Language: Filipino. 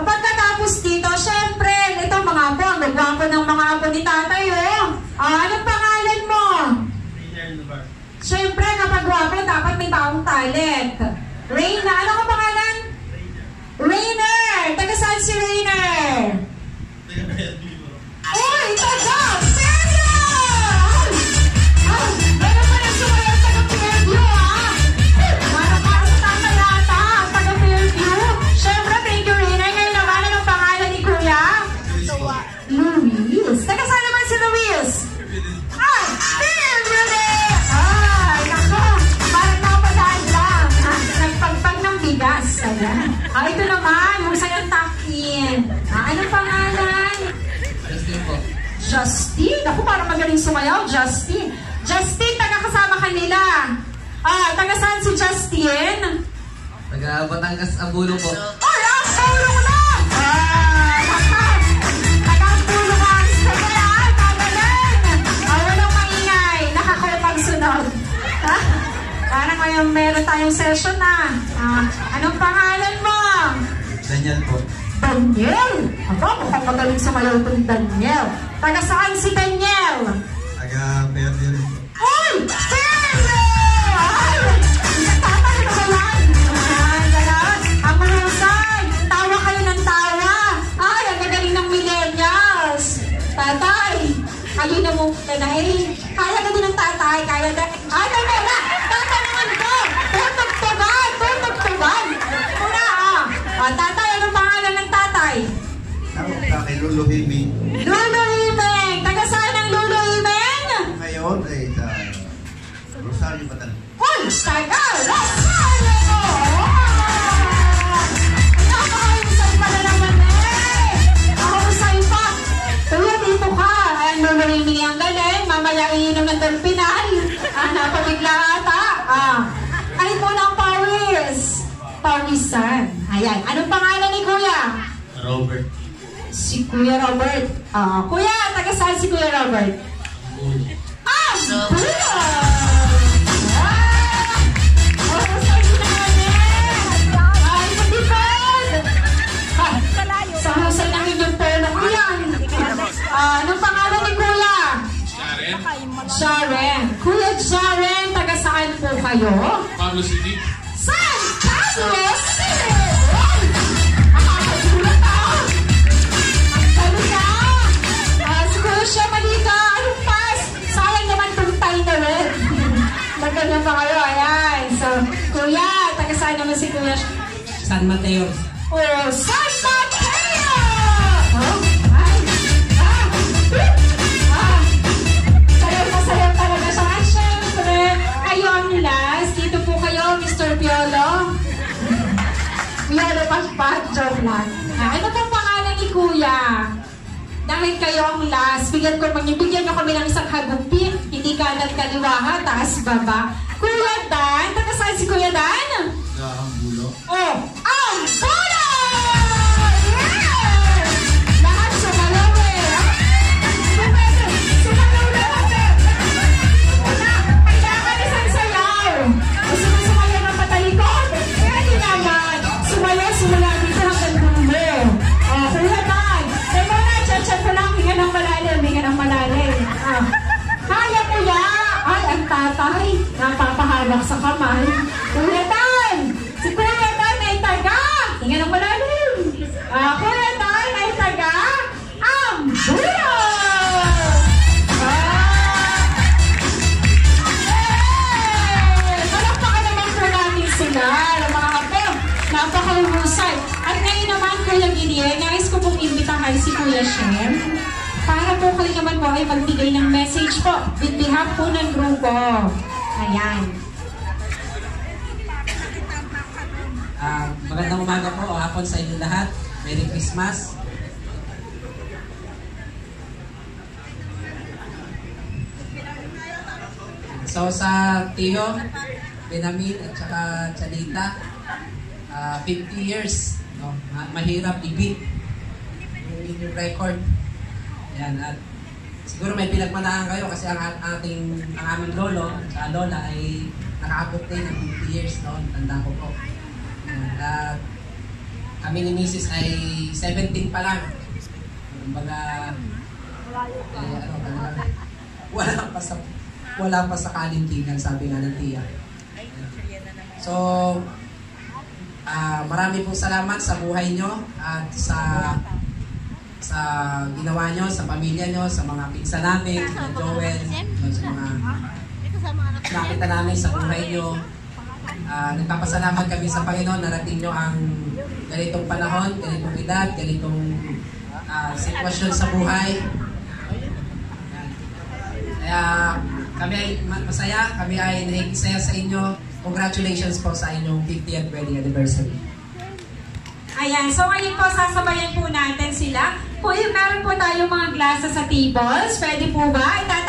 Ang pagkatapos dito, syempre, ito mga apo, nagwapo ng mga apo ni tatay, oh. Ah, anong pangalan mo? Syempre, kapag gwapo, dapat may taong talent. Ah. Ah, ito naman, yung sayang takin. Ah, anong pangalan? Justin po. Justin. Ako parang magaling sumayaw. Justin. Justin, taga-kasama kanila. Ah, taga saan si Justin? Taga Batangas Ambulo po. Ay, ang Ngayon meron tayong session na. Ah, anong pangalan mo? Daniel po. Daniel! Aba, mukhang magaling sumayaw ito ni Daniel. Taga saan si Daniel? Taga po. Uy! Seryo! Ay! Na ba yan? Ay, ganon. Ang mahusay. Tawa kayo ng tawa. Ay, ang gagaling ng millennials. Tatay, halina mo nanay. Kaya ka din ng tatay. Kaya ka. Ay, ay, ay, ah. Ah, tatay, anong pangalan ng tatay? Ako kay Lolo Himi. Lolo Imeng. Taga saan ang Lolo Imeng? Ngayon ay sa Rosario Batangas. Uy! Tagal! Rosario! Pawisan. Ayan. Anong pangalan ni Kuya? Robert. Si Kuya Robert. Ah, Kuya, taga saan si Kuya Robert? Ah! Bulan! Ah! Matipad! Ah. Ah, anong pangalan ni Kuya? Jaren. Kuya Jaren, taga saan po kayo? Pablo City. Maganda pa kayo, ayan. So, Kuya, taga saan naman si Kuya? San Mateo. Oh, San Mateo! Oh, Piolo Pagpat, joke lang. Ah, ano pong pangalan ni Kuya? Dahil kayo ang last, bigyan ko bigyan nyo kami ng isang hagupit. Hindi kanan kaliwa ha, taas baba. Kuya Dan, taga saan si Kuya Dan? Sa Ambulo. Oh, ang Napapahawak sa kamay. Kuya Dan! Si Kuya Dan ay taga! Hinga ng malalim! Ah, Kuya Dan ay taga! Ang bulo! Ah! Apo. Napakahusay. At ngayon naman, Kuya Gideon, nais ko pong imbitahan si Kuya Shem para po kayo naman po ay magbigay ng message po with behalf po ng grupo. Ayan. Ah, magandang umaga po o hapon sa inyo lahat. Merry Christmas. So sa Tio, Benamil at saka Chalita, ah, 50 years. No? Ma- mahirap i-beat yung record. Yan, at siguro may pinagmanahan kayo kasi ang ang ating ang aming lolo at lola ay nakaabot din ng 50 years noon, tanda ko po. Yan, at kami ni Mrs. ay 17 pa lang. Kumbaga, eh, ano, talaga, wala pa sa wala pa sa kalintigan, sabi nga ng tiya. So, ah marami pong salamat sa buhay nyo at sa sa ginawa nyo, sa pamilya nyo, sa mga pinsa namin, sa Joel, sa mga nakita namin sa buhay nyo. Ah, nagpapasalamat kami sa Panginoon, narating nyo ang ganitong panahon, ganitong edad, ganitong ah, sitwasyon sa buhay. Kaya kami ay ma- masaya, kami ay nakikisaya sa inyo. Congratulations po sa inyong 50th wedding anniversary. Ayan, so ngayon po, sasabayan po natin sila. Kung meron po tayong mga glasa sa tables, pwede po ba? Itataas